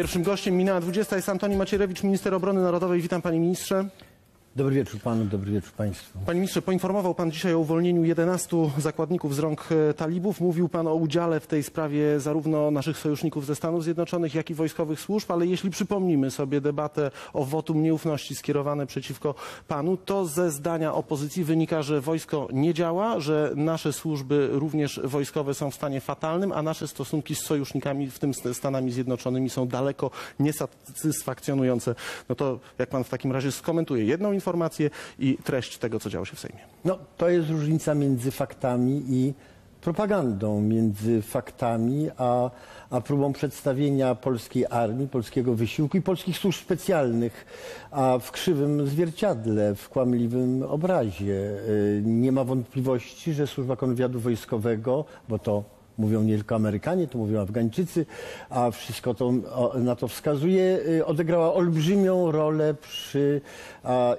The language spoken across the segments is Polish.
Pierwszym gościem minęła 20 jest Antoni Macierewicz, minister obrony narodowej. Witam panie ministrze. Dobry wieczór panu, dobry wieczór państwu. Panie ministrze, poinformował pan dzisiaj o uwolnieniu 11 zakładników z rąk e, talibów. Mówił pan o udziale w tej sprawie zarówno naszych sojuszników ze Stanów Zjednoczonych, jak i wojskowych służb, ale jeśli przypomnimy sobie debatę o wotum nieufności skierowane przeciwko panu, to ze zdania opozycji wynika, że wojsko nie działa, że nasze służby również wojskowe są w stanie fatalnym, a nasze stosunki z sojusznikami, w tym Stanami Zjednoczonymi są daleko niesatysfakcjonujące. No to jak pan w takim razie skomentuje jedną informację i treść tego, co działo się w Sejmie? No, to jest różnica między faktami i propagandą, między faktami a, a próbą przedstawienia polskiej armii, polskiego wysiłku i polskich służb specjalnych, a w krzywym zwierciadle, w kłamliwym obrazie. Y, Nie ma wątpliwości, że służba konwiadu wojskowego, bo to mówią nie tylko Amerykanie, to mówią Afgańczycy, a wszystko to na to wskazuje, y, odegrała olbrzymią rolę przy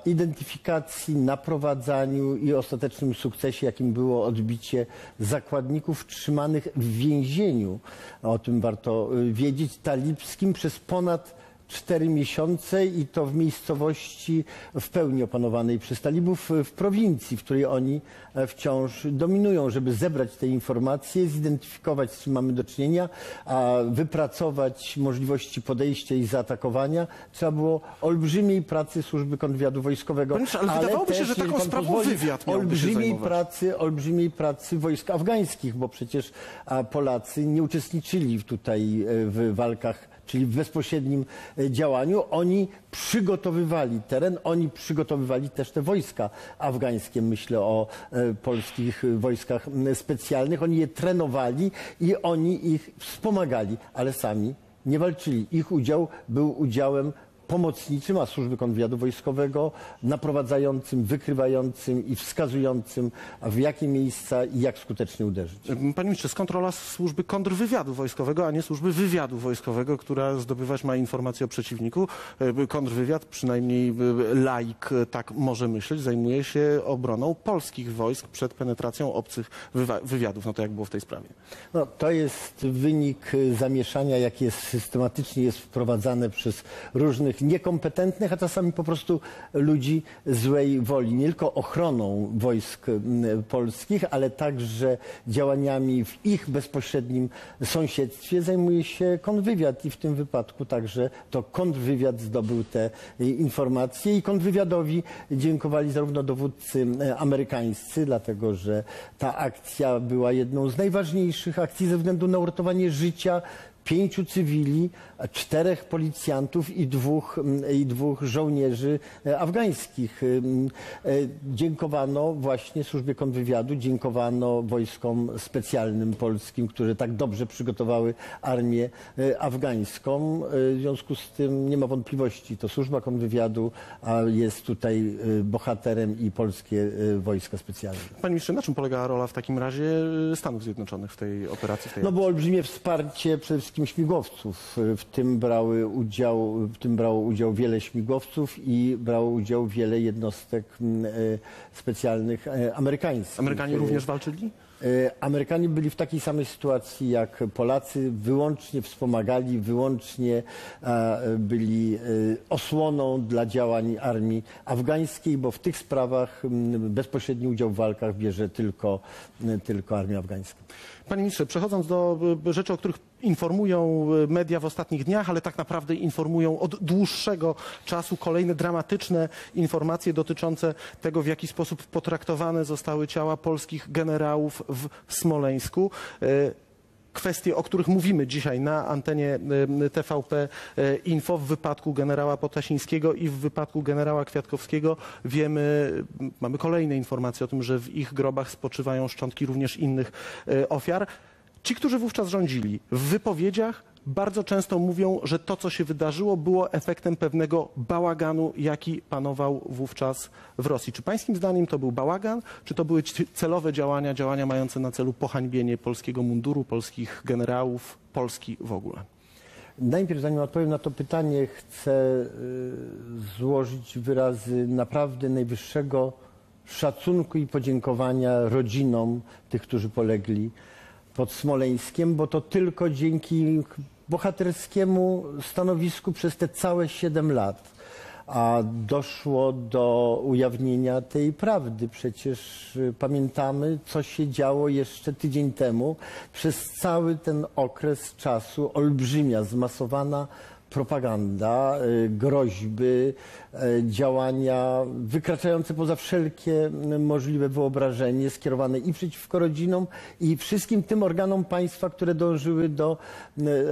identyfikacji, naprowadzaniu i ostatecznym sukcesie, jakim było odbicie zakładników trzymanych w więzieniu. O tym warto y, wiedzieć, talibskim przez ponad cztery miesiące i to w miejscowości w pełni opanowanej przez talibów w prowincji, w której oni e, wciąż dominują, żeby zebrać te informacje, zidentyfikować, z czym mamy do czynienia, a wypracować możliwości podejścia i zaatakowania. Trzeba było olbrzymiej pracy służby kontrwywiadu wojskowego. Panie ministrze, ale wydawałoby się, że taką sprawą pozwoli, wywiad olbrzymiej pracy, olbrzymiej pracy wojsk afgańskich, bo przecież Polacy nie uczestniczyli tutaj e, w walkach czyli w bezpośrednim e, działaniu. Oni przygotowywali teren, oni przygotowywali też te wojska afgańskie. Myślę o e, polskich wojskach specjalnych. Oni je trenowali i oni ich wspomagali, ale sami nie walczyli. Ich udział był udziałem pomocniczym, a służby konwiadu wojskowego, naprowadzającym, wykrywającym i wskazującym, w jakie miejsca i jak skutecznie uderzyć. Panie ministrze, skąd rola służby kontrwywiadu wojskowego, a nie służby wywiadu wojskowego, która zdobywać ma informacje o przeciwniku? E, Kontrwywiad, przynajmniej e, laik e, tak może myśleć, zajmuje się obroną polskich wojsk przed penetracją obcych wywiadów. No to jak było w tej sprawie? No, to jest wynik zamieszania, jakie jest, systematycznie jest wprowadzane przez różnych niekompetentnych, a czasami po prostu ludzi złej woli. Nie tylko ochroną wojsk polskich, ale także działaniami w ich bezpośrednim sąsiedztwie zajmuje się kontrwywiad i w tym wypadku także to kontrwywiad zdobył te informacje i kontrwywiadowi dziękowali zarówno dowódcy amerykańscy, dlatego że ta akcja była jedną z najważniejszych akcji ze względu na uratowanie życia pięciu cywili, czterech policjantów i dwóch, mm, i dwóch żołnierzy e, afgańskich. Ym, e, Dziękowano właśnie służbie kontrwywiadu, dziękowano wojskom specjalnym polskim, które tak dobrze przygotowały armię e, afgańską. E, W związku z tym nie ma wątpliwości, to służba kontrwywiadu a jest tutaj e, bohaterem i polskie e, wojska specjalne. Panie ministrze, na czym polegała rola w takim razie e, Stanów Zjednoczonych w tej operacji? W tej No było olbrzymie wsparcie przede wszystkim śmigłowców. W tym brały udział, w tym brało udział wiele śmigłowców i brało udział wiele jednostek m, e, specjalnych e, amerykańskich. Amerykanie również walczyli? E, Amerykanie byli w takiej samej sytuacji jak Polacy, wyłącznie wspomagali, wyłącznie byli osłoną dla działań armii afgańskiej, bo w tych sprawach m, bezpośredni udział w walkach bierze tylko, tylko armia afgańska. Panie ministrze, przechodząc do e, rzeczy, o których informują e, media w ostatnich dniach, ale tak naprawdę informują od dłuższego czasu kolejne dramatyczne informacje dotyczące tego, w jaki sposób potraktowane zostały ciała polskich generałów w Smoleńsku. Kwestie, o których mówimy dzisiaj na antenie e, TVP e, Info w wypadku generała Potasińskiego i w wypadku generała Kwiatkowskiego wiemy, mamy kolejne informacje o tym, że w ich grobach spoczywają szczątki również innych e, ofiar. Ci, którzy wówczas rządzili, w wypowiedziach bardzo często mówią, że to, co się wydarzyło, było efektem pewnego bałaganu, jaki panował wówczas w Rosji. Czy pańskim zdaniem to był bałagan, czy to były celowe działania, działania mające na celu pohańbienie polskiego munduru, polskich generałów, Polski w ogóle? Najpierw, zanim odpowiem na to pytanie, chcę y, złożyć wyrazy naprawdę najwyższego szacunku i podziękowania rodzinom tych, którzy polegli pod Smoleńskiem, bo to tylko dzięki bohaterskiemu stanowisku przez te całe 7 lat. A doszło do ujawnienia tej prawdy. Przecież y, pamiętamy, co się działo jeszcze tydzień temu. Przez cały ten okres czasu olbrzymia, zmasowana propaganda, y, groźby, y, działania wykraczające poza wszelkie możliwe wyobrażenie, skierowane i przeciwko rodzinom, i wszystkim tym organom państwa, które dążyły do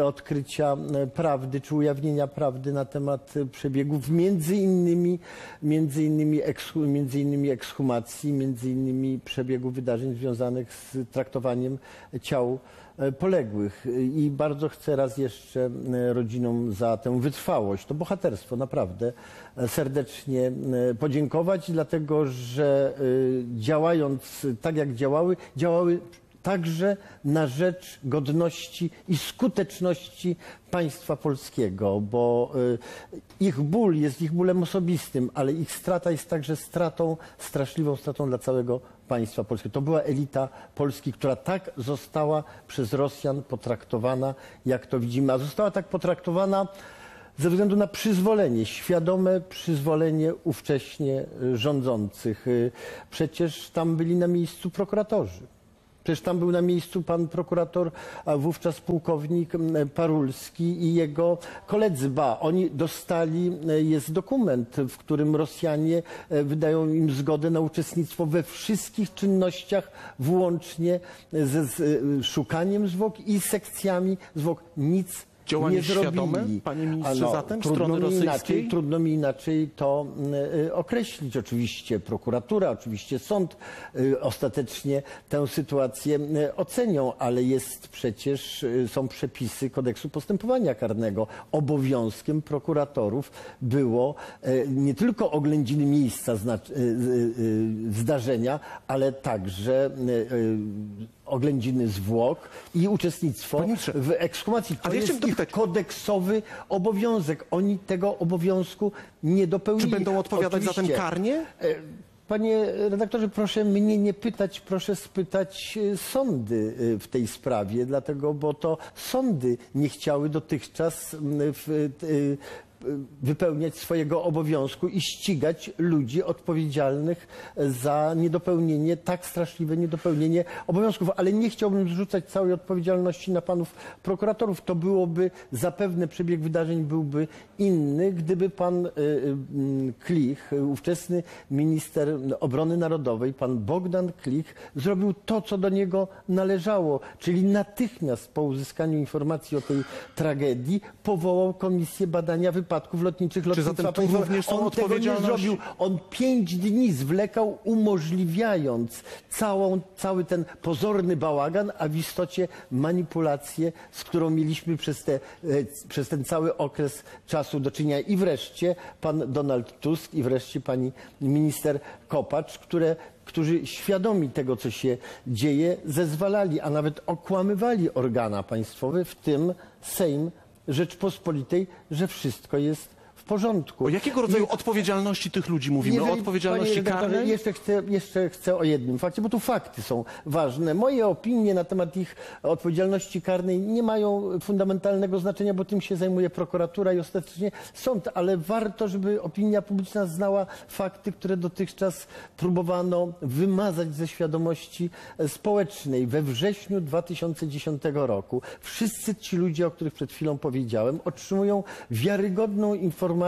odkrycia prawdy, czy ujawnienia prawdy na temat przebiegów, między innymi, między innymi, ekshu, między innymi ekshumacji, między innymi przebiegu wydarzeń związanych z traktowaniem ciał e, poległych. I bardzo chcę raz jeszcze rodzinom za tę wytrwałość, to bohaterstwo naprawdę e, serdecznie e, podziękować, dlatego że e, działając tak jak działały, działały także na rzecz godności i skuteczności państwa polskiego, bo y, ich ból jest ich bólem osobistym, ale ich strata jest także stratą, straszliwą stratą dla całego państwa polskiego. To była elita Polski, która tak została przez Rosjan potraktowana, jak to widzimy, a została tak potraktowana ze względu na przyzwolenie, świadome przyzwolenie ówcześnie rządzących. Y, Przecież tam byli na miejscu prokuratorzy. Przecież tam był na miejscu pan prokurator, a wówczas pułkownik m, Parulski i jego koledzy. Ba, oni dostali, e, jest dokument, w którym Rosjanie e, wydają im zgodę na uczestnictwo we wszystkich czynnościach, włącznie ze z, e, szukaniem zwłok i sekcjami zwłok. Nic Działanie nie zrobili. świadome, panie ministrze, A zatem, trudno strony mi rosyjskiej? Inaczej, trudno mi inaczej to y, y, określić. Oczywiście prokuratura, oczywiście sąd y, ostatecznie tę sytuację y, ocenią, ale jest przecież, są przepisy kodeksu postępowania karnego. Obowiązkiem prokuratorów było nie tylko oględziny miejsca zdarzenia, ale także oględziny zwłok i uczestnictwo w ekshumacji. To ale jest ich dopytać- kodeksowy obowiązek. Oni tego obowiązku nie dopełnili. Czy będą odpowiadać za ten Oczywiście, karnie? e, Panie redaktorze, proszę mnie nie pytać, proszę spytać e, sądy e, w tej sprawie, dlatego, bo to sądy nie chciały dotychczas w, wypełniać swojego obowiązku i ścigać ludzi odpowiedzialnych za niedopełnienie, tak straszliwe niedopełnienie obowiązków. Ale nie chciałbym zrzucać całej odpowiedzialności na panów prokuratorów. To byłoby, zapewne przebieg wydarzeń byłby inny, gdyby pan y, y, mm, Klich, y, ówczesny minister obrony narodowej, pan Bogdan Klich, zrobił to, co do niego należało, czyli natychmiast po uzyskaniu informacji o tej tragedii powołał komisję badania wypadków lotniczych lotnictwa zatem tu państwowego. również są On tego nie odpowiedzialności? zrobił. On pięć dni zwlekał, umożliwiając całą, cały ten pozorny bałagan, a w istocie manipulację, z którą mieliśmy przez, te, e, przez ten cały okres czasu do czynienia. I wreszcie pan Donald Tusk i wreszcie pani minister Kopacz, które którzy świadomi tego, co się dzieje, zezwalali, a nawet okłamywali organa państwowe, w tym Sejm Rzeczpospolitej, że wszystko jest porządku. O jakiego rodzaju odpowiedzialności tych ludzi mówimy? o Jeżeli, odpowiedzialności panie redaktorze, karnej? Jeszcze chcę, jeszcze chcę o jednym fakcie, bo tu fakty są ważne. Moje opinie na temat ich odpowiedzialności karnej nie mają fundamentalnego znaczenia, bo tym się zajmuje prokuratura i ostatecznie sąd, ale warto, żeby opinia publiczna znała fakty, które dotychczas próbowano wymazać ze świadomości społecznej. We wrześniu 2010 roku wszyscy ci ludzie, o których przed chwilą powiedziałem, otrzymują wiarygodną informację,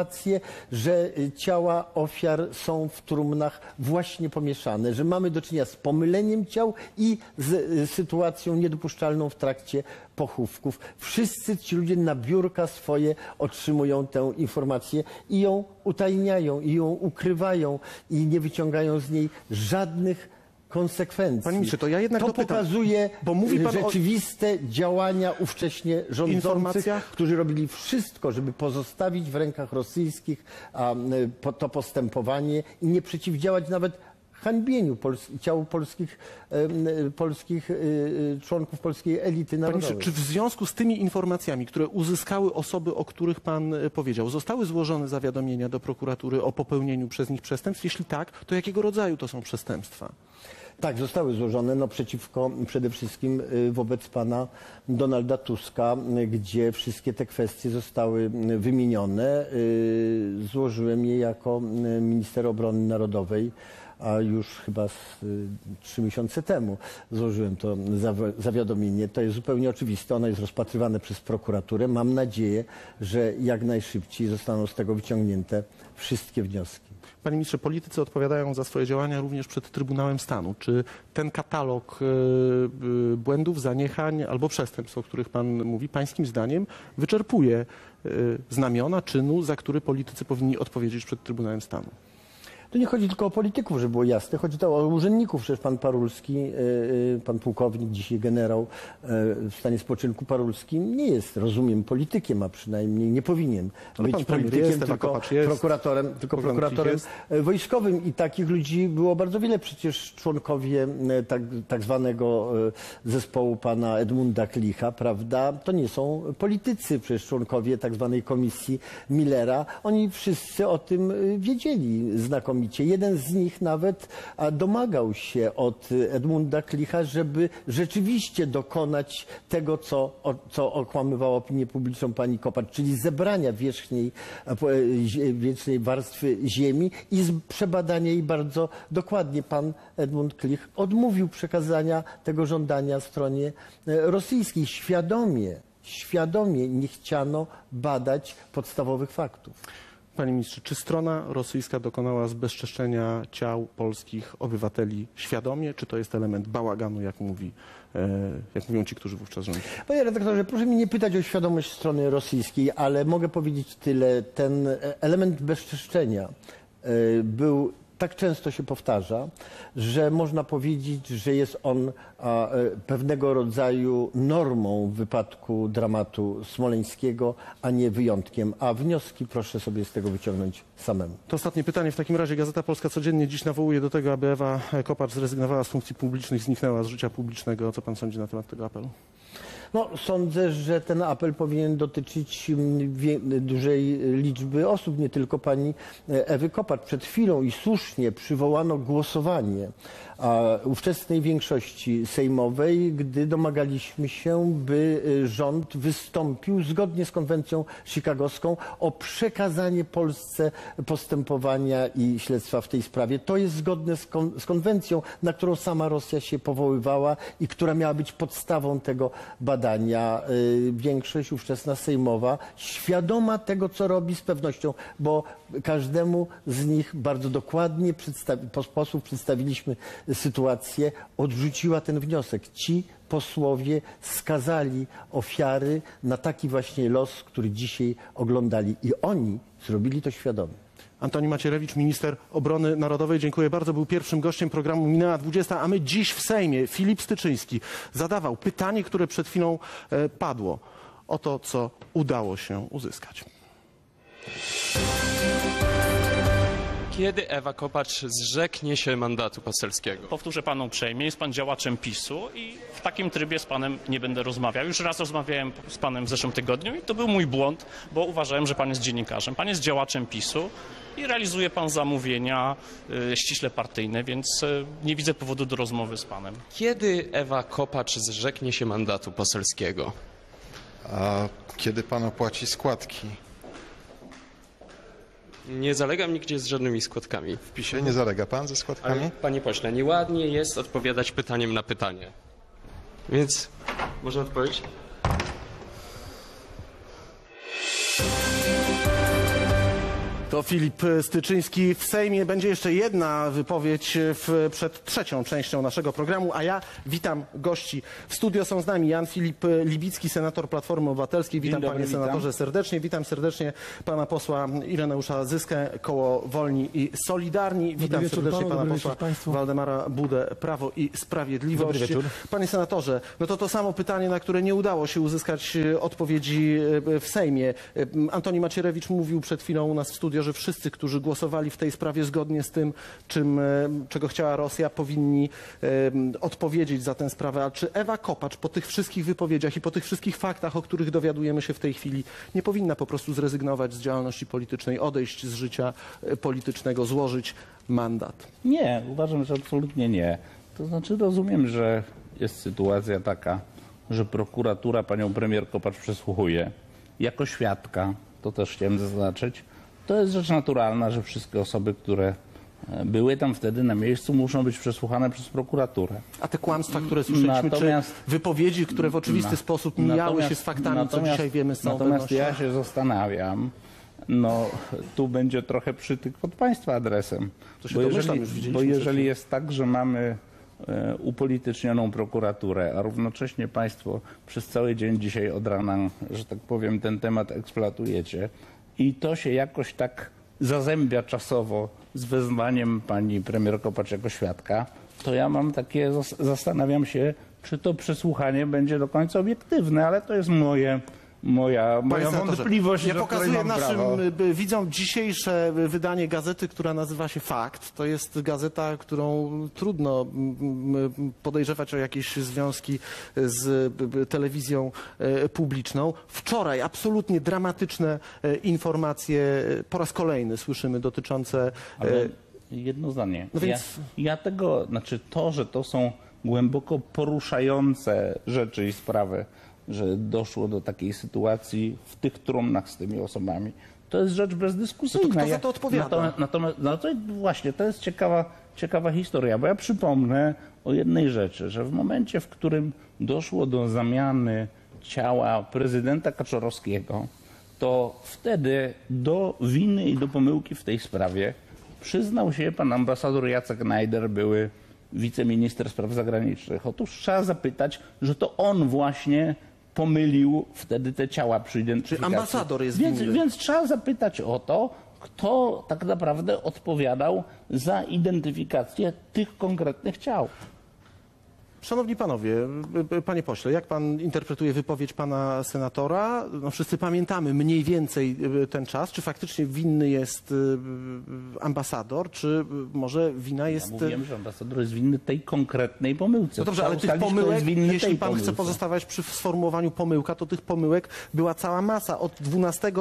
że y, ciała ofiar są w trumnach właśnie pomieszane, że mamy do czynienia z pomyleniem ciał i z y, sytuacją niedopuszczalną w trakcie pochówków. Wszyscy ci ludzie na biurka swoje otrzymują tę informację i ją utajniają, i ją ukrywają i nie wyciągają z niej żadnych konsekwencji. Panie ministrze, to ja jednak to dopytam, pokazuje bo mówi pan o- rzeczywiste działania ówcześnie rządzących, którzy robili wszystko, żeby pozostawić w rękach rosyjskich po, to postępowanie i nie przeciwdziałać nawet hańbieniu Pols ciał polskich, y, polskich y, y, członków polskiej elity Panie narodowej. ministrze, czy w związku z tymi informacjami, które uzyskały osoby, o których pan e, powiedział, zostały złożone zawiadomienia do prokuratury o popełnieniu przez nich przestępstw? Jeśli tak, to jakiego rodzaju to są przestępstwa? Tak, zostały złożone no, przeciwko przede wszystkim y, wobec pana Donalda Tuska, y, gdzie wszystkie te kwestie zostały y, wymienione. Złożyłem je jako minister obrony narodowej, a już chyba y, trzy miesiące temu złożyłem to zawi- zawiadomienie. To jest zupełnie oczywiste, ono jest rozpatrywane przez prokuraturę. Mam nadzieję, że jak najszybciej zostaną z tego wyciągnięte wszystkie wnioski. Panie ministrze, politycy odpowiadają za swoje działania również przed Trybunałem Stanu. Czy ten katalog e, e, błędów, zaniechań albo przestępstw, o których pan mówi, pańskim zdaniem wyczerpuje znamiona czynu, za który politycy powinni odpowiedzieć przed Trybunałem Stanu? Tu nie chodzi tylko o polityków, żeby było jasne, chodzi to o urzędników. Przecież pan Parulski, y, y, pan pułkownik, dzisiaj generał y, w stanie spoczynku Parulski nie jest, rozumiem, politykiem, a przynajmniej nie powinien Ale być politykiem, jest, tylko jest, prokuratorem, tylko prokuratorem e, wojskowym. I takich ludzi było bardzo wiele. Przecież członkowie e, tak, tak zwanego e, zespołu pana Edmunda Klicha, prawda, to nie są politycy, przecież członkowie tak zwanej komisji Millera. Oni wszyscy o tym e, wiedzieli znakomicie. Jeden z nich nawet domagał się od Edmunda Klicha, żeby rzeczywiście dokonać tego, co, o, co okłamywała opinię publiczną pani Kopacz, czyli zebrania wierzchniej, e, wierzchniej warstwy ziemi i przebadania jej bardzo dokładnie. Pan Edmund Klich odmówił przekazania tego żądania stronie e, rosyjskiej. Świadomie, świadomie nie chciano badać podstawowych faktów. Panie ministrze, czy strona rosyjska dokonała zbezczeszczenia ciał polskich obywateli świadomie, czy to jest element bałaganu, jak, mówi, e, jak mówią ci, którzy wówczas rządzili? Panie redaktorze, proszę mi nie pytać o świadomość strony rosyjskiej, ale mogę powiedzieć tyle. Ten e, element bezczeszczenia e, był tak często się powtarza, że można powiedzieć, że jest on e, pewnego rodzaju normą w wypadku dramatu smoleńskiego, a nie wyjątkiem. A wnioski proszę sobie z tego wyciągnąć samemu. To ostatnie pytanie. W takim razie Gazeta Polska codziennie dziś nawołuje do tego, aby Ewa Kopacz zrezygnowała z funkcji publicznych, zniknęła z życia publicznego. Co pan sądzi na temat tego apelu? No, sądzę, że ten apel powinien dotyczyć mm, dużej liczby osób, nie tylko pani e, Ewy Kopacz. Przed chwilą i słusznie przywołano głosowanie ówczesnej większości sejmowej, gdy domagaliśmy się, by e, rząd wystąpił zgodnie z konwencją chicagowską o przekazanie Polsce postępowania i śledztwa w tej sprawie. To jest zgodne z, kon, z konwencją, na którą sama Rosja się powoływała i która miała być podstawą tego badania. Y, Większość ówczesna sejmowa, świadoma tego, co robi z pewnością, bo każdemu z nich bardzo dokładnie posłów przedstawiliśmy sytuację, odrzuciła ten wniosek. Ci posłowie skazali ofiary na taki właśnie los, który dzisiaj oglądali. I oni zrobili to świadomie. Antoni Macierewicz, minister obrony narodowej. Dziękuję bardzo. Był pierwszym gościem programu Minęła 20, a my dziś w Sejmie, Filip Styczyński, zadawał pytanie, które przed chwilą e, padło. O to, co udało się uzyskać. Kiedy Ewa Kopacz zrzeknie się mandatu poselskiego? Powtórzę panu uprzejmie, jest pan działaczem PiSu i w takim trybie z panem nie będę rozmawiał. Już raz rozmawiałem z panem w zeszłym tygodniu i to był mój błąd, bo uważałem, że pan jest dziennikarzem. Pan jest działaczem PiSu i realizuje pan zamówienia y, ściśle partyjne, więc y, nie widzę powodu do rozmowy z panem. Kiedy Ewa Kopacz zrzeknie się mandatu poselskiego? A kiedy pan opłaci składki? Nie zalegam nigdzie z żadnymi składkami. W PiSie nie zalega pan ze składkami? Ale panie pośle, nieładnie jest odpowiadać pytaniem na pytanie. Więc może odpowiedzieć? To Filip Styczyński w Sejmie. Będzie jeszcze jedna wypowiedź w, przed trzecią częścią naszego programu, a ja witam gości. W studio są z nami Jan Filip Libicki, senator Platformy Obywatelskiej. Witam dobry, panie witam. senatorze serdecznie. Witam serdecznie pana posła Ireneusza Zyskę, koło Wolni i Solidarni. Witam wieczór serdecznie panu, pana posła wieczór. Waldemara Budę, Prawo i Sprawiedliwość. Dobry wieczór. Panie senatorze, no to to samo pytanie, na które nie udało się uzyskać e, odpowiedzi e, w Sejmie. E, Antoni Macierewicz mówił przed chwilą u nas w studio, że wszyscy, którzy głosowali w tej sprawie zgodnie z tym, czym, e, czego chciała Rosja, powinni e, odpowiedzieć za tę sprawę. A czy Ewa Kopacz po tych wszystkich wypowiedziach i po tych wszystkich faktach, o których dowiadujemy się w tej chwili, nie powinna po prostu zrezygnować z działalności politycznej, odejść z życia e, politycznego, złożyć mandat? Nie, uważam, że absolutnie nie. To znaczy rozumiem, że jest sytuacja taka, że prokuratura panią premier Kopacz przesłuchuje jako świadka, to też chciałem zaznaczyć. To jest rzecz naturalna, że wszystkie osoby, które e, były tam wtedy na miejscu, muszą być przesłuchane przez prokuraturę. A te kłamstwa, które słyszeliśmy, Natomiast- czy wypowiedzi, które w oczywisty Na- sposób mijały się z faktami, co dzisiaj wiemy z Natomiast pewnością? ja się zastanawiam, no tu będzie trochę przytyk pod Państwa adresem. Bo jeżeli, bo jeżeli jest tak, że mamy e, upolitycznioną prokuraturę, a równocześnie Państwo przez cały dzień dzisiaj od rana, że tak powiem, ten temat eksploatujecie i to się jakoś tak zazębia czasowo z wezwaniem pani premier Kopacz jako świadka, to ja mam takie, zas- zastanawiam się, czy to przesłuchanie będzie do końca obiektywne, ale to jest moje, moja, Panie moja senatorze, wątpliwość, Ja do której pokazuję mam naszym prawo. y, widzom dzisiejsze y, wydanie gazety, która nazywa się Fakt. To jest gazeta, którą trudno mm, mm, podejrzewać o jakieś związki z y, y, telewizją y, publiczną. Wczoraj absolutnie dramatyczne y, informacje y, po raz kolejny słyszymy dotyczące y, Ale jedno zdanie. No więc- ja, ja tego, znaczy to, że to są głęboko poruszające rzeczy i sprawy, że doszło do takiej sytuacji w tych trumnach z tymi osobami, to jest rzecz bezdyskusyjna. No to kto za to odpowiada? Natomiast, natomiast no to właśnie, to jest ciekawa, ciekawa historia, bo ja przypomnę o jednej rzeczy, że w momencie, w którym doszło do zamiany ciała prezydenta Kaczorowskiego, to wtedy do winy i do pomyłki w tej sprawie przyznał się pan ambasador Jacek Najder, były wiceminister spraw zagranicznych. Otóż trzeba zapytać, że to on właśnie pomylił wtedy te ciała przy identyfikacji. ambasador jest więc, winny. więc trzeba zapytać o to, kto tak naprawdę odpowiadał za identyfikację tych konkretnych ciał. Szanowni panowie, panie pośle, jak pan interpretuje wypowiedź pana senatora? No wszyscy pamiętamy mniej więcej y, ten czas. Czy faktycznie winny jest y, y, ambasador, czy może wina Ja jest... y, mówiłem, że ambasador jest winny tej konkretnej pomyłce. No dobrze, ale tych pomyłek, jest winny jeśli pan chce pomyłce. pozostawać przy sformułowaniu pomyłka, to tych pomyłek była cała masa. Od 12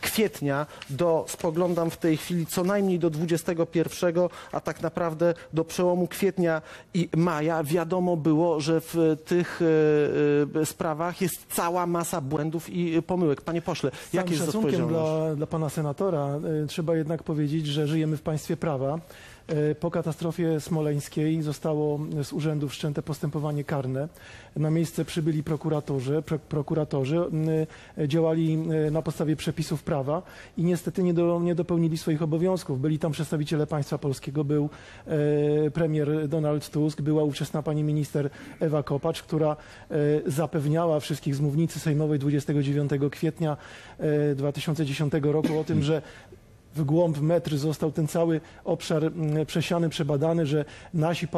kwietnia do, spoglądam w tej chwili, co najmniej do 21, a tak naprawdę do przełomu kwietnia i maja wiadomo było, że w tych e, e, sprawach jest cała masa błędów i pomyłek. Panie pośle, jak jest szacunkiem dla, dla pana senatora, y, trzeba jednak powiedzieć, że żyjemy w państwie prawa. Y, Po katastrofie smoleńskiej zostało z urzędu wszczęte postępowanie karne. Na miejsce przybyli prokuratorzy, pro, prokuratorzy działali y, na podstawie przepisów prawa i niestety nie, do, nie dopełnili swoich obowiązków. Byli tam przedstawiciele państwa polskiego, był y, premier Donald Tusk, była ówczesna pani minister Ewa Kopacz, która zapewniała wszystkich z mównicy sejmowej 29 kwietnia y, 2010 roku o tym, że w głąb metry został ten cały obszar mm, przesiany, przebadany, że nasi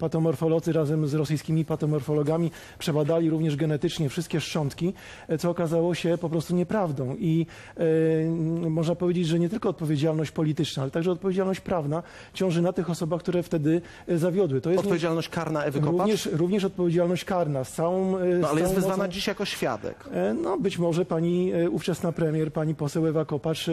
patomorfolodzy razem z rosyjskimi patomorfologami przebadali również genetycznie wszystkie szczątki, e, co okazało się po prostu nieprawdą. I e, można powiedzieć, że nie tylko odpowiedzialność polityczna, ale także odpowiedzialność prawna ciąży na tych osobach, które wtedy e, zawiodły. To jest nie- Odpowiedzialność karna Ewy Kopacz? również, również odpowiedzialność karna z całą. No, ale jest wezwana mocą- dziś jako świadek. No, być może pani ówczesna premier, pani poseł Ewa Kopacz,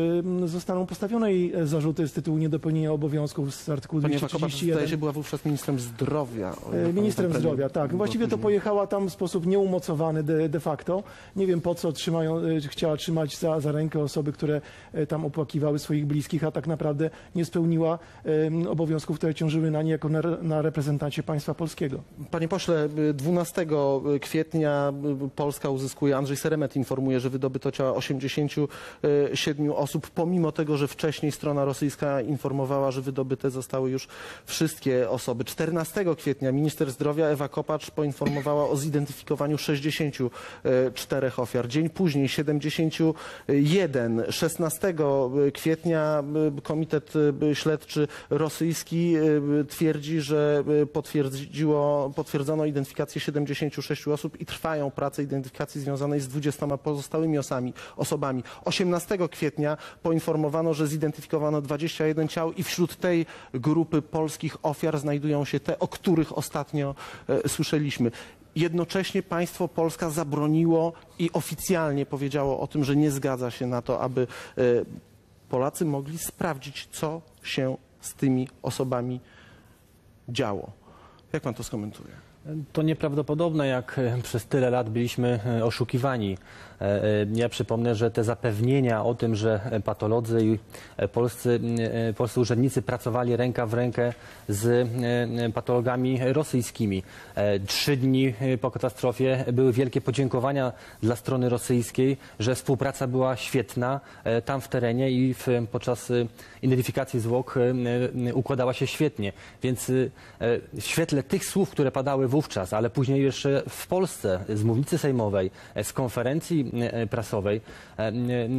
zostaną postawione jej e, zarzuty z tytułu niedopełnienia obowiązków z artykułu Pani Ewa Kopacz zdaje 231. się była wówczas ministrem zdrowia. E, Ministrem zdrowia, tak. Właściwie to pojechała tam w sposób nieumocowany de, de facto. Nie wiem po co trzymają, e, chciała trzymać za, za rękę osoby, które tam opłakiwały swoich bliskich, a tak naprawdę nie spełniła obowiązków, które ciążyły na niej jako na, na reprezentancie państwa polskiego. Panie pośle, 12 kwietnia Polska uzyskuje, Andrzej Seremet informuje, że wydobyto ciała 87 osób, pomimo tego, że wcześniej strona rosyjska informowała, że wydobyte zostały już wszystkie osoby. 14 kwietnia minister zdrowia Ewa Kopacz poinformowała o zidentyfikowaniu 64 ofiar. Dzień później 71. 16 kwietnia Komitet Śledczy Rosyjski twierdzi, że potwierdziło, potwierdzono identyfikację 76 osób i trwają prace identyfikacji związanej z 20 pozostałymi osami, osobami. 18 kwietnia poinformowano, że zidentyfikowano 21 ciał i wśród tej grupy polskich ofiar znajdują się te, o których ostatnio e, słyszeliśmy. Jednocześnie państwo Polska zabroniło i oficjalnie powiedziało o tym, że nie zgadza się na to, aby e, Polacy mogli sprawdzić, co się z tymi osobami działo. Jak pan to skomentuje? To nieprawdopodobne, jak e, przez tyle lat byliśmy e, oszukiwani. E, e, Ja przypomnę, że te zapewnienia o tym, że patolodzy i e, polscy, polscy urzędnicy pracowali ręka w rękę z patologami rosyjskimi. Trzy dni po katastrofie były wielkie podziękowania dla strony rosyjskiej, że współpraca była świetna tam w terenie i w, podczas identyfikacji zwłok układała się świetnie. Więc w świetle tych słów, które padały wówczas, ale później jeszcze w Polsce, z mównicy sejmowej, z konferencji prasowej, e,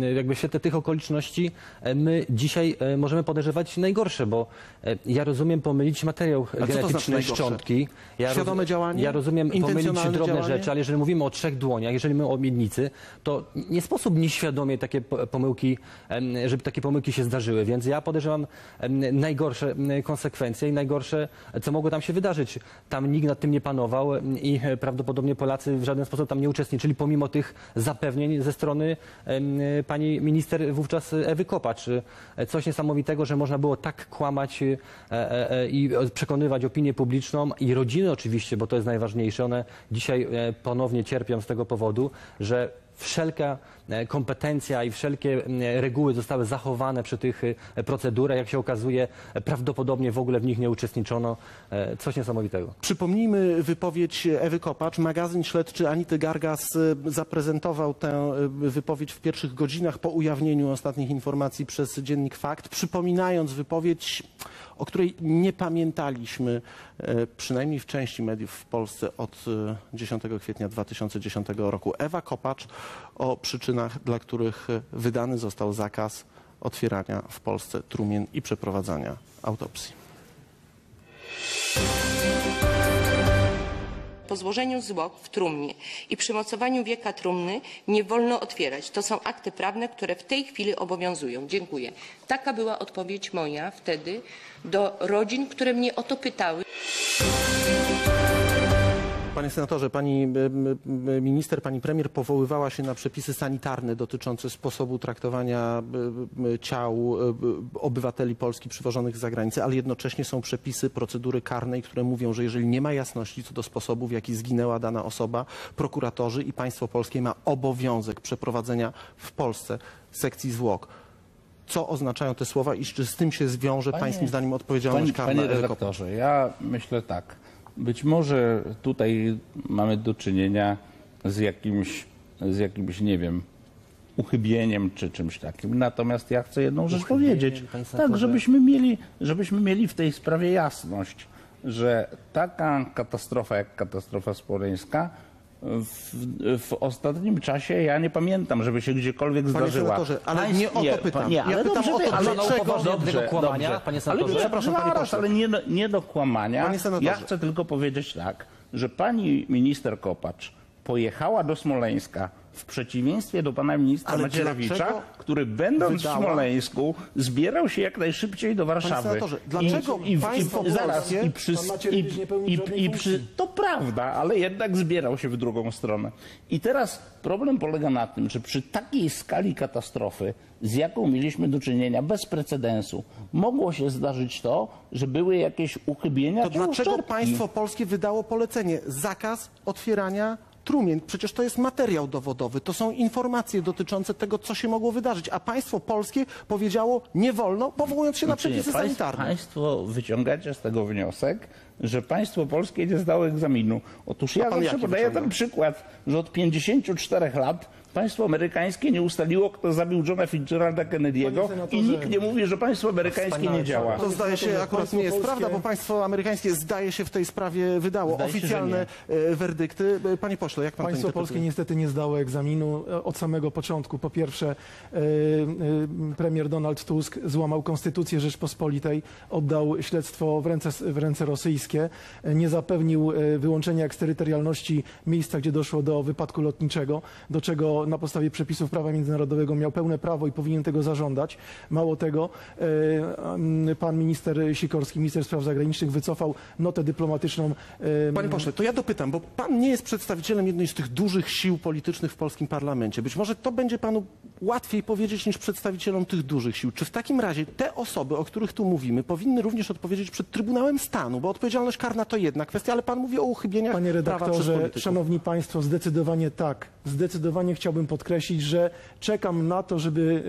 e, jakby w świetle tych okoliczności e, my dzisiaj e, możemy podejrzewać najgorsze, bo e, ja rozumiem pomylić materiał to znaczy genetyczny najgorsze? szczątki. Ja Świadome roz- działanie? Ja rozumiem pomylić drobne działanie? rzeczy, ale jeżeli mówimy o trzech dłoniach, jeżeli mówimy o miednicy, to nie sposób nieświadomie takie po- pomyłki, żeby takie pomyłki się zdarzyły. Więc ja podejrzewam najgorsze konsekwencje i najgorsze, co mogło tam się wydarzyć. Tam nikt nad tym nie panował i e, prawdopodobnie Polacy w żaden sposób tam nie uczestniczyli, pomimo tych zapewnień ze strony pani minister wówczas Ewy Kopacz. Coś niesamowitego, że można było tak kłamać e, e, e, i przekonywać opinię publiczną i rodziny oczywiście, bo to jest najważniejsze. One dzisiaj ponownie cierpią z tego powodu, że wszelka kompetencja i wszelkie m, reguły zostały zachowane przy tych e, procedurach. Jak się okazuje, e, prawdopodobnie w ogóle w nich nie uczestniczono. E, Coś niesamowitego. Przypomnijmy wypowiedź Ewy Kopacz. Magazyn śledczy Anity Gargas zaprezentował tę wypowiedź w pierwszych godzinach po ujawnieniu ostatnich informacji przez dziennik Fakt, przypominając wypowiedź, o której nie pamiętaliśmy, przynajmniej w części mediów w Polsce od y, 10 kwietnia 2010 roku. Ewa Kopacz o przyczynach, dla których wydany został zakaz otwierania w Polsce trumien i przeprowadzania autopsji. Po złożeniu zwłok w trumnie i przymocowaniu wieka trumny nie wolno otwierać. To są akty prawne, które w tej chwili obowiązują. Dziękuję. Taka była odpowiedź moja wtedy do rodzin, które mnie o to pytały. Panie senatorze, pani minister, pani premier powoływała się na przepisy sanitarne dotyczące sposobu traktowania ciał obywateli Polski przywożonych z zagranicy, ale jednocześnie są przepisy procedury karnej, które mówią, że jeżeli nie ma jasności co do sposobu, w jaki zginęła dana osoba, prokuratorzy i państwo polskie ma obowiązek przeprowadzenia w Polsce sekcji zwłok. Co oznaczają te słowa i czy z tym się zwiąże Panie- pańskim zdaniem odpowiedzialność Panie, karna? panie redaktorze, ja myślę tak. Być może tutaj mamy do czynienia z jakimś, z jakimś nie wiem, uchybieniem czy czymś takim. Natomiast ja chcę jedną rzecz Uchybieniem, powiedzieć. panie Tak, senatorze? żebyśmy mieli, żebyśmy mieli w tej sprawie jasność, że taka katastrofa jak katastrofa smoleńska w, w ostatnim czasie ja nie pamiętam, żeby się gdziekolwiek Panie zdarzyła. senatorze, ale nie o to pytam. Nie, Ja ale pytam dobrze, o to, ale dlaczego- dobrze, tego kłamania, dobrze. panie Ale senatorze? Przepraszam, panie pośle. ale nie, do- nie do kłamania. Panie senatorze. Ja chcę tylko powiedzieć tak, że pani minister Kopacz pojechała do Smoleńska w przeciwieństwie do pana ministra Ale Macierewicza, dlaczego który będąc wydała- w Smoleńsku zbierał się jak najszybciej do Warszawy. senatorze, dlaczego państwo zaraz, polskie- i przy, Pan Macierewicz nie pełni i, żadnej i, i funkcji. przy, to prawda, ale jednak zbierał się w drugą stronę. I teraz problem polega na tym, że przy takiej skali katastrofy, z jaką mieliśmy do czynienia bez precedensu, mogło się zdarzyć to, że były jakieś uchybienia To czy dlaczego uszczerbki. państwo polskie wydało polecenie? Zakaz otwierania trumien. Przecież to jest materiał dowodowy, to są informacje dotyczące tego, co się mogło wydarzyć, a państwo polskie powiedziało nie wolno, powołując się na Znaczy nie, przepisy państw- sanitarne. Państwo wyciągacie z tego wniosek, że państwo polskie nie zdało egzaminu. Otóż ja pan zawsze jaki podaję ten przykład, że od 54 lat państwo amerykańskie nie ustaliło, kto zabił Johna Fitzgeralda Kennedy'ego i nikt nie mówi, że państwo amerykańskie nie działa. To zdaje się akurat nie jest prawda, bo państwo amerykańskie zdaje się w tej sprawie wydało Zdaje się, oficjalne e, werdykty. E, Panie pośle, jak pan Państwo polskie niestety nie zdało egzaminu e, od samego początku. Po pierwsze, premier Donald Tusk złamał Konstytucję Rzeczpospolitej, oddał śledztwo w ręce, w ręce rosyjskie, nie zapewnił wyłączenia eksterytorialności miejsca, gdzie doszło do wypadku lotniczego, do czego bo na podstawie przepisów prawa międzynarodowego miał pełne prawo i powinien tego zażądać. Mało tego, e, pan minister Sikorski, minister spraw zagranicznych, wycofał notę dyplomatyczną. e, Panie pośle, to ja dopytam, bo pan nie jest przedstawicielem jednej z tych dużych sił politycznych w polskim parlamencie. Być może to będzie panu łatwiej powiedzieć niż przedstawicielom tych dużych sił. Czy w takim razie te osoby, o których tu mówimy, powinny również odpowiedzieć przed Trybunałem Stanu? Bo odpowiedzialność karna to jedna kwestia, ale pan mówi o uchybieniach Panie prawa przez redaktorze, szanowni państwo, zdecydowanie tak. Zdecydowanie chciałbym podkreślić, że czekam na to, żeby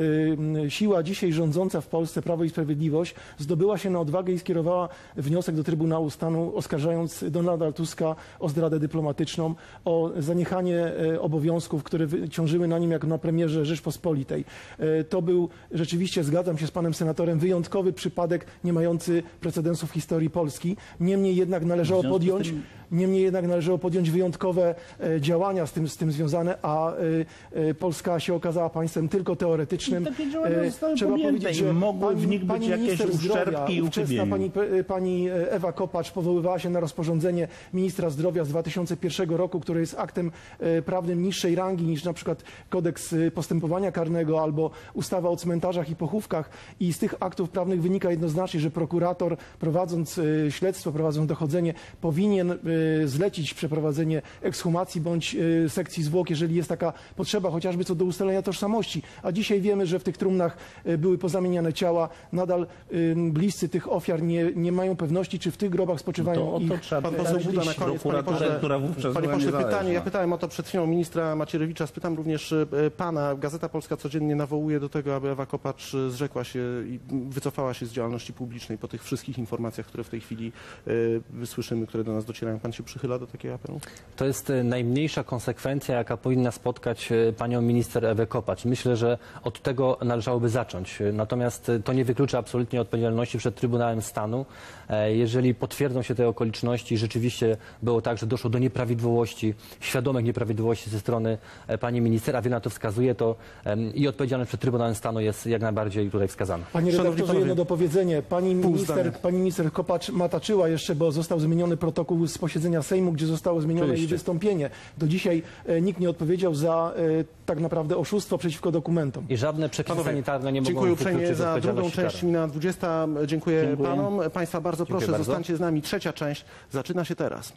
y, siła dzisiaj rządząca w Polsce, Prawo i Sprawiedliwość, zdobyła się na odwagę i skierowała wniosek do Trybunału Stanu, oskarżając Donalda Tuska o zdradę dyplomatyczną, o zaniechanie y, obowiązków, które ciążyły na nim jak na premierze Rzeczpospolitej. Y, To był rzeczywiście, zgadzam się z panem senatorem, wyjątkowy przypadek, nie mający precedensu w historii Polski. Niemniej jednak należało podjąć tym- Niemniej jednak należało podjąć wyjątkowe e, działania z tym, z tym związane, a e, e, Polska się okazała państwem tylko teoretycznym. I takie działania zostały Trzeba podjęte. powiedzieć, że mogły pani, w nich być jakieś uszczerbki i pani, pani Ewa Kopacz powoływała się na rozporządzenie ministra zdrowia z 2001 roku, które jest aktem prawnym niższej rangi niż na przykład kodeks postępowania karnego albo ustawa o cmentarzach i pochówkach. I z tych aktów prawnych wynika jednoznacznie, że prokurator prowadząc śledztwo, prowadząc dochodzenie powinien zlecić przeprowadzenie ekshumacji bądź e, sekcji zwłok, jeżeli jest taka potrzeba, chociażby co do ustalenia tożsamości. A dzisiaj wiemy, że w tych trumnach e, były pozamieniane ciała. Nadal bliscy tych ofiar nie, nie mają pewności, czy w tych grobach spoczywają To o to ich trzeba Pan poseł Buda na koniec. Panie pośle, która wówczas panie pośle pytanie. Ja pytałem o to przed chwilą ministra Macierewicza. Spytam również pana. Gazeta Polska codziennie nawołuje do tego, aby Ewa Kopacz zrzekła się i wycofała się z działalności publicznej po tych wszystkich informacjach, które w tej chwili słyszymy, które do nas docierają. Pan się przychyla do takiego apelu? To jest e, najmniejsza konsekwencja, jaka powinna spotkać e, panią minister Ewę Kopacz. Myślę, że od tego należałoby zacząć. E, Natomiast to nie wyklucza absolutnie odpowiedzialności przed Trybunałem Stanu. Jeżeli potwierdzą się te okoliczności i rzeczywiście było tak, że doszło do nieprawidłowości, świadomych nieprawidłowości ze strony pani minister, a wiele na to wskazuje, to i odpowiedzialność przed Trybunałem Stanu jest jak najbardziej tutaj wskazana. Panie redaktorze, jedno dopowiedzenie. Pani minister, pani minister Kopacz mataczyła jeszcze, bo został zmieniony protokół z posiedzenia Sejmu, gdzie zostało zmienione jej wystąpienie. Do dzisiaj e, nikt nie odpowiedział za e, tak naprawdę oszustwo przeciwko dokumentom. I żadne przepisy Panowie, sanitarne nie mogą Dziękuję uprzejmie za drugą część. Mina 20. Dziękuję, Dziękuję. panom. Państwa bardzo Dziękuję proszę, bardzo. zostańcie z nami. Trzecia część zaczyna się teraz.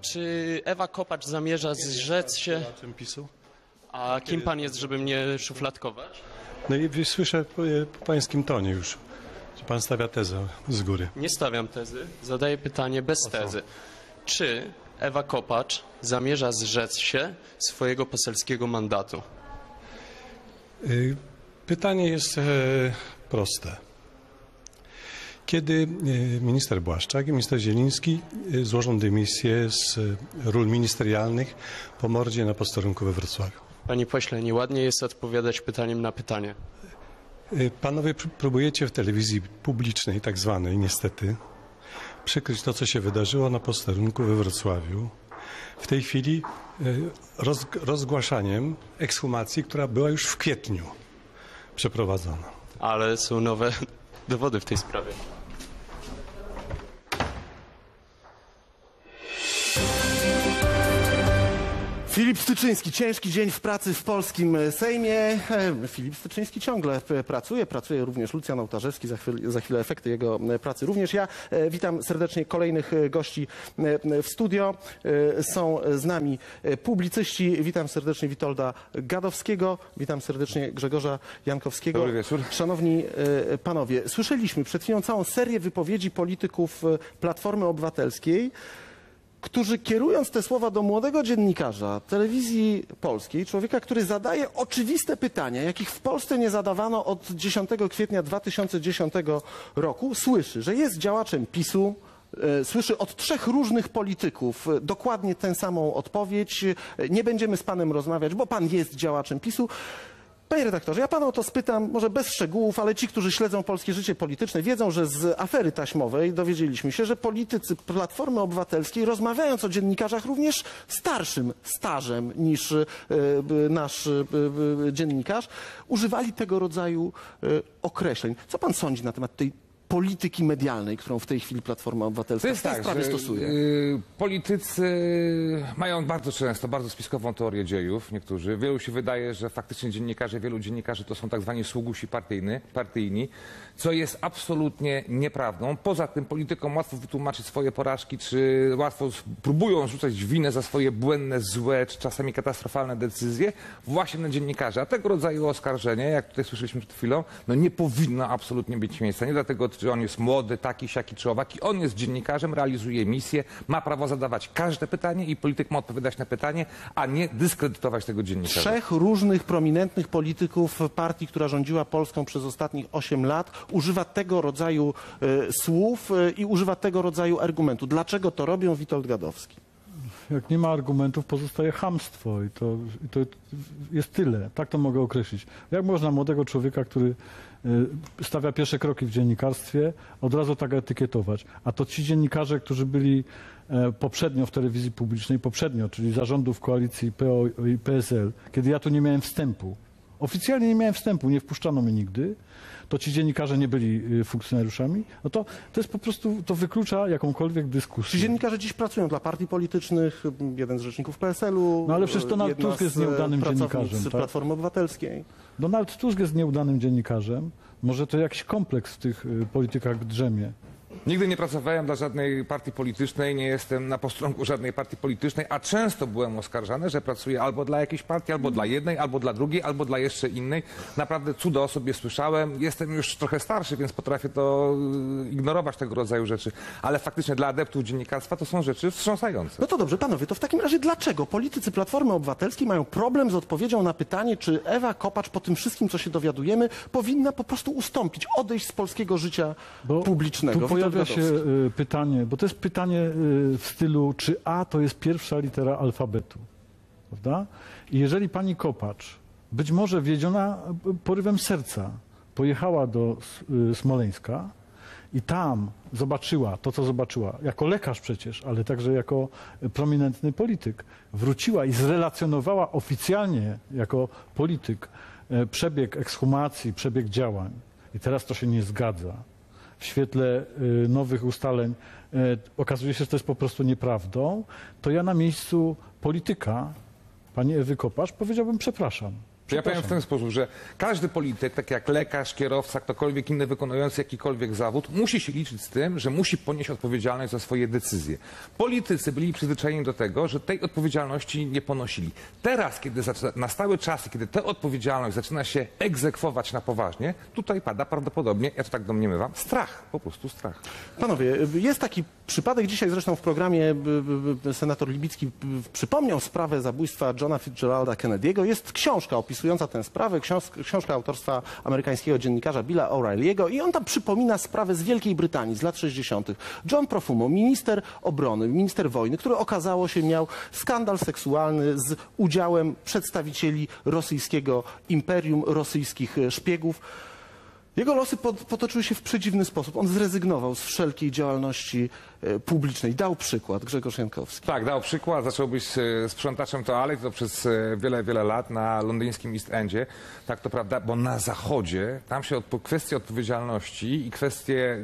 Czy Ewa Kopacz zamierza zrzec się... A kim pan jest, żeby mnie szufladkować? No i słyszę po, po pańskim tonie już, pan stawia tezę z góry. Nie stawiam tezy, zadaję pytanie bez tezy. Czy Ewa Kopacz zamierza zrzec się swojego poselskiego mandatu? Y, Pytanie jest e, proste. Kiedy y, minister Błaszczak i minister Zieliński y, złożą dymisję z ról ministerialnych po mordzie na posterunku we Wrocławiu? Panie pośle, nieładnie jest odpowiadać pytaniem na pytanie. Y, Panowie pró- próbujecie w telewizji publicznej, tak zwanej niestety, przykryć to, co się wydarzyło na posterunku we Wrocławiu. W tej chwili y, roz, rozgłaszaniem ekshumacji, która była już w kwietniu przeprowadzona. Ale są nowe dowody w tej sprawie. Filip Styczyński, ciężki dzień w pracy w polskim e, Sejmie. E, Filip Styczyński ciągle e, pracuje, pracuje również Lucjan Ołtarzewski, za chwilę, za chwilę efekty jego pracy również. Ja witam serdecznie kolejnych gości w studio. Są z nami publicyści. Witam serdecznie Witolda Gadowskiego, witam serdecznie Grzegorza Jankowskiego. Dobry wieczór. Szanowni panowie, słyszeliśmy przed chwilą całą serię wypowiedzi polityków Platformy Obywatelskiej, którzy kierując te słowa do młodego dziennikarza telewizji polskiej, człowieka, który zadaje oczywiste pytania, jakich w Polsce nie zadawano od 10 kwietnia 2010 roku, słyszy, że jest działaczem PiSu, e, Słyszy od trzech różnych polityków e, dokładnie tę samą odpowiedź. E, Nie będziemy z panem rozmawiać, bo pan jest działaczem PiSu. Panie redaktorze, ja pana o to spytam, może bez szczegółów, ale ci, którzy śledzą polskie życie polityczne, wiedzą, że z afery taśmowej dowiedzieliśmy się, że politycy Platformy Obywatelskiej, rozmawiając o dziennikarzach również starszym stażem niż e, nasz e, dziennikarz, używali tego rodzaju e, określeń. Co pan sądzi na temat tej polityki medialnej, którą w tej chwili Platforma Obywatelska To jest w tej tak, sprawie że stosuje? y, politycy mają bardzo często bardzo spiskową teorię dziejów, niektórzy. Wielu się wydaje, że faktycznie dziennikarze, wielu dziennikarzy to są tak zwani sługusi partyjny, partyjni, co jest absolutnie nieprawdą. Poza tym politykom łatwo wytłumaczyć swoje porażki, czy łatwo próbują rzucać winę za swoje błędne, złe, czy czasami katastrofalne decyzje właśnie na dziennikarzy. A tego rodzaju oskarżenie, jak tutaj słyszeliśmy przed chwilą, no nie powinno absolutnie mieć miejsca. Nie dlatego, czy on jest młody, taki, siaki czy owaki. On jest dziennikarzem, realizuje misję, ma prawo zadawać każde pytanie i polityk ma odpowiadać na pytanie, a nie dyskredytować tego dziennikarza. Trzech różnych prominentnych polityków partii, która rządziła Polską przez ostatnich 8 lat, używa tego rodzaju e, słów e, i używa tego rodzaju argumentu. Dlaczego to robią? Witold Gadowski. Jak nie ma argumentów, pozostaje hamstwo i to, i to jest tyle. Tak to mogę określić. Jak można młodego człowieka, który y, stawia pierwsze kroki w dziennikarstwie, od razu tak etykietować? A to ci dziennikarze, którzy byli e, poprzednio w telewizji publicznej, poprzednio, czyli zarządów koalicji PO i PSL, kiedy ja tu nie miałem wstępu. Oficjalnie nie miałem wstępu, nie wpuszczano mnie nigdy. To ci dziennikarze nie byli y, funkcjonariuszami. No to, to jest po prostu, to wyklucza jakąkolwiek Czy dyskusję. dziennikarze dziś pracują dla partii politycznych? Jeden z rzeczników PSL-u. No ale przecież Donald Tusk jest e, nieudanym dziennikarzem, tak? Platformy Obywatelskiej. Donald Tusk jest nieudanym dziennikarzem. Może to jakiś kompleks w tych y, politykach drzemie. Nigdy nie pracowałem dla żadnej partii politycznej, nie jestem na postronku żadnej partii politycznej, a często byłem oskarżany, że pracuję albo dla jakiejś partii, albo dla jednej, albo dla drugiej, albo dla jeszcze innej. Naprawdę cuda o sobie słyszałem. Jestem już trochę starszy, więc potrafię to y, ignorować tego rodzaju rzeczy. Ale faktycznie dla adeptów dziennikarstwa to są rzeczy wstrząsające. No to dobrze, panowie, to w takim razie dlaczego politycy Platformy Obywatelskiej mają problem z odpowiedzią na pytanie, czy Ewa Kopacz po tym wszystkim, co się dowiadujemy, powinna po prostu ustąpić, odejść z polskiego życia Bo publicznego? Pojawia się y, pytanie, bo to jest pytanie y, w stylu, czy A to jest pierwsza litera alfabetu, prawda? I jeżeli pani Kopacz, być może wiedziona y, porywem serca, pojechała do Smoleńska i tam zobaczyła to, co zobaczyła, jako lekarz przecież, ale także jako prominentny polityk, wróciła i zrelacjonowała oficjalnie jako polityk y, przebieg ekshumacji, przebieg działań. I teraz to się nie zgadza w świetle y, nowych ustaleń y, okazuje się, że to jest po prostu nieprawdą, to ja na miejscu polityka, pani Ewy Kopacz, powiedziałbym przepraszam. Ja powiem w ten sposób, że każdy polityk, tak jak lekarz, kierowca, ktokolwiek inny wykonujący jakikolwiek zawód, musi się liczyć z tym, że musi ponieść odpowiedzialność za swoje decyzje. Politycy byli przyzwyczajeni do tego, że tej odpowiedzialności nie ponosili. Teraz, kiedy zaczyna, nastały czasy, kiedy tę odpowiedzialność zaczyna się egzekwować na poważnie, tutaj pada prawdopodobnie, ja to tak domniemywam, strach, po prostu strach. Panowie, jest taki przypadek, dzisiaj zresztą w programie b, b, b, senator Libicki przypomniał sprawę zabójstwa Johna Fitzgeralda Kennedy'ego. Jest książka opisująca tę sprawę, książ, książka autorstwa amerykańskiego dziennikarza Billa O'Reilly'ego i on tam przypomina sprawę z Wielkiej Brytanii z lat 60. John Profumo, minister obrony, minister wojny, który okazało się miał skandal seksualny z udziałem przedstawicieli rosyjskiego imperium, rosyjskich e, szpiegów. Jego losy pot- potoczyły się w przedziwny sposób. On zrezygnował z wszelkiej działalności publicznej. Dał przykład Grzegorz Jankowski. Tak, dał przykład. Zaczął być e, sprzątaczem toalet to przez e, wiele, wiele lat na londyńskim East Endzie. Tak to prawda, bo na zachodzie tam się odpo- kwestie odpowiedzialności i kwestie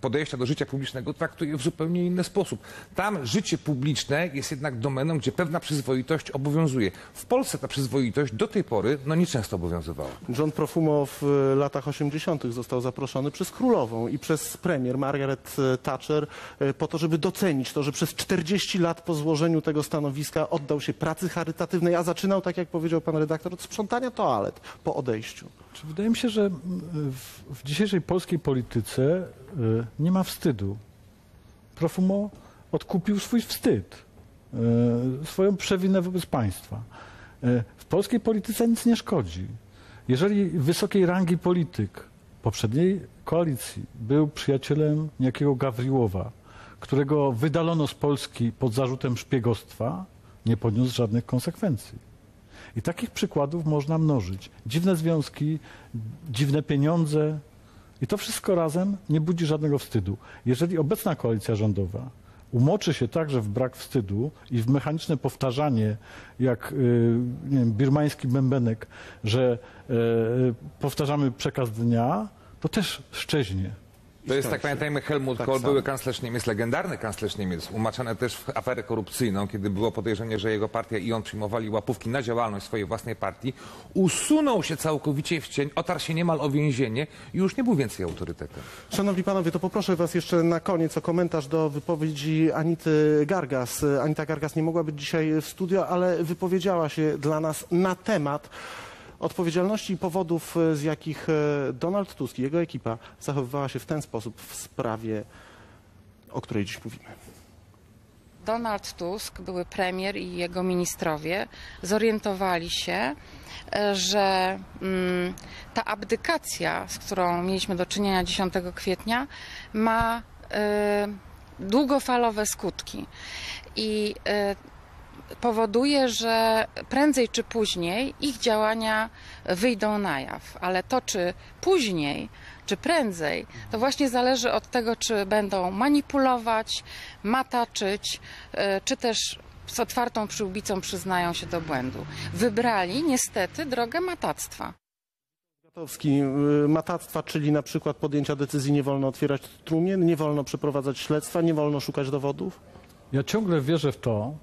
podejścia do życia publicznego traktuje w zupełnie inny sposób. Tam życie publiczne jest jednak domeną, gdzie pewna przyzwoitość obowiązuje. W Polsce ta przyzwoitość do tej pory no nieczęsto obowiązywała. John Profumo w e, latach 80. został zaproszony przez królową i przez premier Margaret e, Thatcher e, po to, żeby docenić to, że przez 40 lat po złożeniu tego stanowiska oddał się pracy charytatywnej, a zaczynał, tak jak powiedział pan redaktor, od sprzątania toalet po odejściu. Czy wydaje mi się, że mm, w, w dzisiejszej polskiej polityce y, nie ma wstydu. Profumo odkupił swój wstyd, y, swoją przewinę wobec państwa. W polskiej polityce nic nie szkodzi. Jeżeli wysokiej rangi polityk poprzedniej koalicji był przyjacielem niejakiego Gawriłowa, którego wydalono z Polski pod zarzutem szpiegostwa, nie poniósł żadnych konsekwencji. I takich przykładów można mnożyć. Dziwne związki, dziwne pieniądze i to wszystko razem nie budzi żadnego wstydu. Jeżeli obecna koalicja rządowa umoczy się także w brak wstydu i w mechaniczne powtarzanie, jak y, nie wiem, birmański bębenek, że y, powtarzamy przekaz dnia, to też szczeźnie. To jest, tak pamiętajmy, Helmut Tak Kohl, samo. były kanclerz Niemiec, legendarny kanclerz Niemiec, umaczany też w aferę korupcyjną, kiedy było podejrzenie, że jego partia i on przyjmowali łapówki na działalność swojej własnej partii, usunął się całkowicie w cień, otarł się niemal o więzienie i już nie był więcej autorytetem. Szanowni panowie, to poproszę was jeszcze na koniec o komentarz do wypowiedzi Anity Gargas. Anita Gargas nie mogła być dzisiaj w studio, ale wypowiedziała się dla nas na temat odpowiedzialności i powodów, z jakich e, Donald Tusk i jego ekipa zachowywała się w ten sposób w sprawie, o której dziś mówimy. Donald Tusk, były premier i jego ministrowie zorientowali się, e, że mm, ta abdykacja, z którą mieliśmy do czynienia 10 kwietnia, ma e, długofalowe skutki. I e, powoduje, że prędzej czy później ich działania wyjdą na jaw. Ale to, czy później, czy prędzej, to właśnie zależy od tego, czy będą manipulować, mataczyć, e, czy też z otwartą przyłbicą przyznają się do błędu. Wybrali niestety drogę matactwa. Gotowski, y, matactwa, czyli na przykład podjęcia decyzji nie wolno otwierać trumien, nie wolno przeprowadzać śledztwa, nie wolno szukać dowodów? Ja ciągle wierzę w to,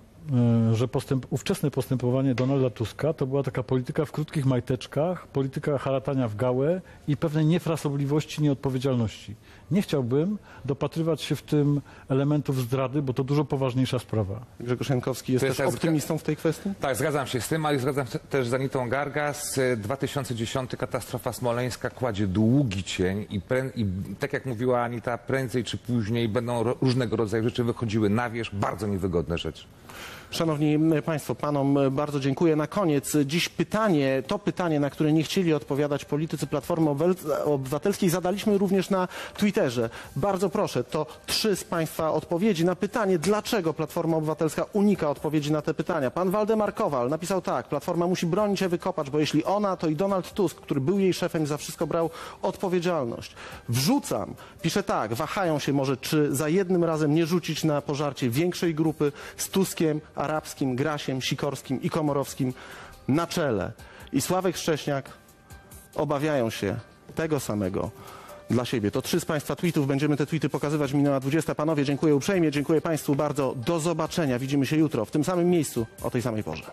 że postęp, ówczesne postępowanie Donalda Tuska to była taka polityka w krótkich majteczkach, polityka haratania w gałę i pewnej niefrasobliwości, nieodpowiedzialności. Nie chciałbym dopatrywać się w tym elementów zdrady, bo to dużo poważniejsza sprawa. Grzegorz Jankowski jest jest też optymistą w tej kwestii? Tak, zgadzam się z tym, ale zgadzam się też z Anitą Gargas. E, 2010 katastrofa smoleńska kładzie długi cień i, i tak jak mówiła Anita, prędzej czy później będą ro, różnego rodzaju rzeczy wychodziły na wierzch, bardzo niewygodne rzeczy. Szanowni Państwo, Panom bardzo dziękuję. Na koniec dziś pytanie, to pytanie, na które nie chcieli odpowiadać politycy Platformy Obywatelskiej, zadaliśmy również na Twitterze. Bardzo proszę, to trzy z Państwa odpowiedzi na pytanie, dlaczego Platforma Obywatelska unika odpowiedzi na te pytania. Pan Waldemar Kowal napisał tak, Platforma musi bronić Ewy Kopacz, bo jeśli ona, to i Donald Tusk, który był jej szefem i za wszystko brał odpowiedzialność. Wrzucam, pisze tak, wahają się może, czy za jednym razem nie rzucić na pożarcie większej grupy z Tuskiem, Arabskim, Grasiem, Sikorskim i Komorowskim na czele. I Sławek Szcześniak obawiają się tego samego dla siebie. To trzy z Państwa tweetów. Będziemy te tweety pokazywać. Minęła 20. Panowie, dziękuję uprzejmie. Dziękuję Państwu bardzo. Do zobaczenia. Widzimy się jutro w tym samym miejscu o tej samej porze.